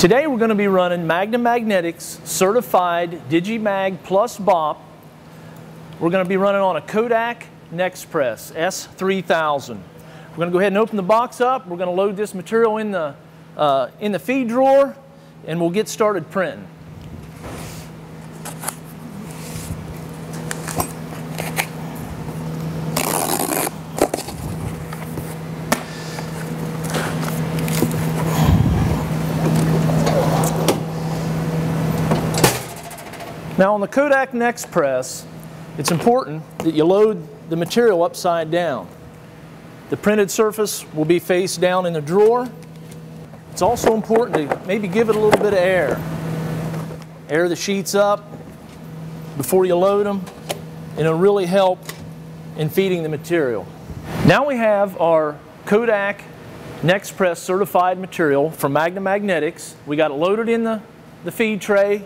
Today we're going to be running Magnum Magnetics certified Digimag Plus BOPP. We're going to be running on a Kodak Nexpress S3000. We're going to go ahead and open the box up. We're going to load this material in the, uh, in the feed drawer and we'll get started printing. Now on the Kodak Nexpress, it's important that you load the material upside down. The printed surface will be face down in the drawer. It's also important to maybe give it a little bit of air. Air the sheets up before you load them, and it'll really help in feeding the material. Now we have our Kodak Nexpress certified material from Magnum Magnetics. We got it loaded in the, the feed tray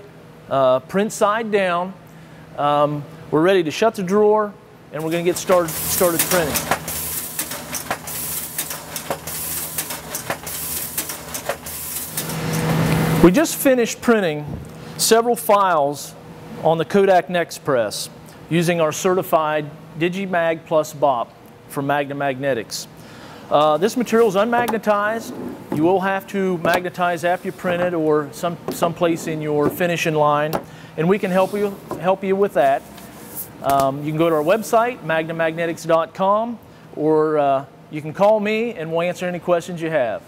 uh, print side down. Um, we're ready to shut the drawer and we're going to get started, started printing. We just finished printing several files on the Kodak Nexpress using our certified Digimag Plus BOPP from Magnum Magnetics. Uh, this material is unmagnetized. You will have to magnetize after you print it or some someplace in your finishing line, and we can help you help you with that. Um, you can go to our website, magnummagnetics.com, or uh, you can call me and we'll answer any questions you have.